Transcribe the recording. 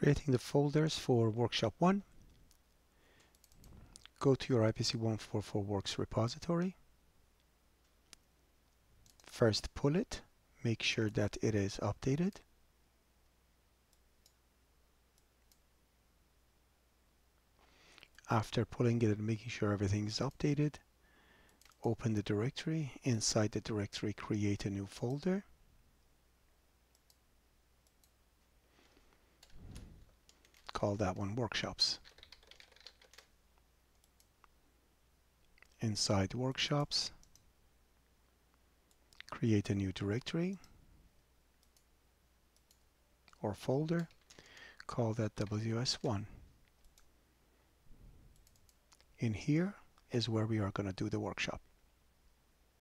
Creating the folders for Workshop 1. Go to your IPC 144 Works repository. First pull it, make sure that it is updated. After pulling it and making sure everything is updated, open the directory. Inside the directory, create a new folder. Call that one Workshops. Inside Workshops, create a new directory or folder. Call that WS1. In here is where we are going to do the workshop.